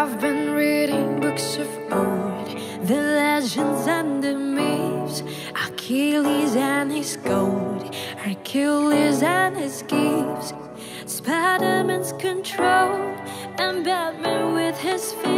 I've been reading books of old, the legends and the myths, Achilles and his gold, Hercules and his gifts, Spider-Man's control, and Batman with his feet.